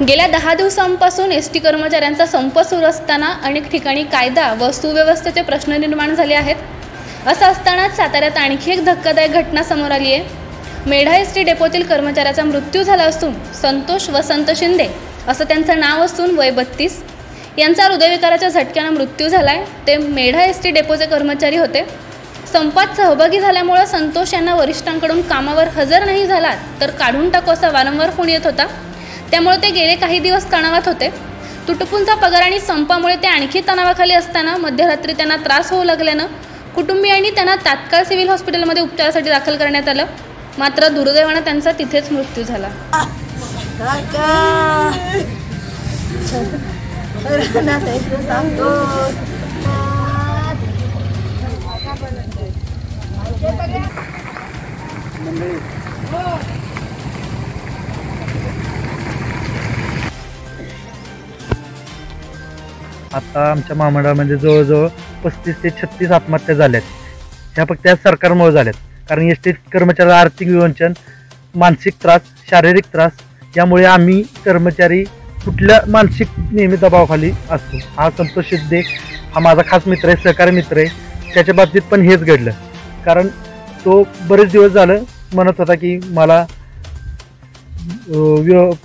गेल्या दहा दिवसांपासून एस टी कर्मचाऱ्यांचा संप सुरू असताना अनेक ठिकाणी कायदा व सुव्यवस्थेचे प्रश्न निर्माण झाले आहेत. असं असतानाच साताऱ्यात आणखी एक धक्कादायक घटना समोर आली आहे. मेढा एस टी डेपोतील कर्मचाऱ्याचा मृत्यू झाला असून संतोष वसंत शिंदे असं त्यांचं नाव असून वय बत्तीस. यांचा हृदयविकाराच्या झटक्यानं मृत्यू झाला आहे ते मेढा एस टी डेपोचे कर्मचारी होते. संपात सहभागी झाल्यामुळं संतोष यांना वरिष्ठांकडून कामावर हजर नाही झाला तर काढून टाकू असा वारंवार फोन येत होता. त्यामुळे ते गेले काही दिवस तणावात होते. तुटपुंचा पगार आणि संपामुळे ते आणखी तणावाखाली असताना मध्यरात्री त्यांना त्रास होऊ लागल्यानं कुटुंबियांनी त्यांना तात्काळ सिव्हिल हॉस्पिटलमध्ये उपचारासाठी दाखल करण्यात आलं. मात्र दुर्दैवानं त्यांचा तिथेच मृत्यू झाला. आता आमच्या महामंडळामध्ये जवळजवळ पस्तीस ते छत्तीस आत्महत्या झाल्यात. ह्या फक्त या सरकारमुळे झाल्यात. कारण एस टी कर्मचाऱ्याला आर्थिक विवंचन मानसिक त्रास शारीरिक त्रास यामुळे आम्ही कर्मचारी कुठल्या मानसिक नेहमी दबावाखाली असतो. हा संतोष शिंदे हा माझा खास मित्र आहे सहकारी मित्र आहे. त्याच्या बाबतीत पण हेच घडलं. कारण तो बरेच दिवस झालं म्हणत होता की मला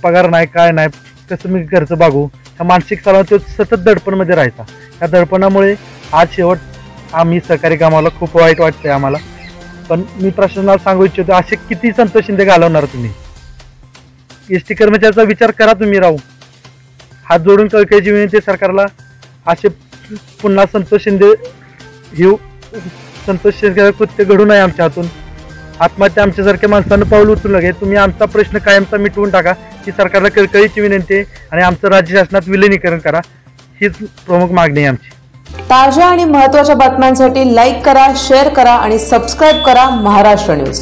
पगार नाही काय नाही कसं मी घरचं बागू ह्या मानसिक चालवा तो सतत दडपणमध्ये राहायचा. त्या दडपणामुळे आज शेवट आम्ही सहकारी कामाला खूप वाईट वाटते आम्हाला. पण मी प्रशासनाला सांगू इच्छितो असे किती संतोष शिंदे घालवणार तुम्ही? एस टी कर्मचाऱ्याचा विचार करा तुम्ही राहू हात जोडून कळकळीची विनंती सरकारला. असे पुन्हा संतोष शिंदे हे संतोष शिंदे कृत्य घडू नये आमच्या हातून. आत्महत्या आमच्यासारख्या माणसानं पाऊल उचलू नये तुम्ही आमचा प्रश्न कायमचा मिटवून टाका. ही सरकारला कळकळीची विनंती आहे आणि आमचं राज्य शासनात विलिनीकरण करा. हीच प्रमुख मागणी आहे आमची. ताज्या आणि महत्त्वाच्या बातम्यांसाठी लाईक करा शेअर करा आणि सबस्क्राईब करा महाराष्ट्र न्यूज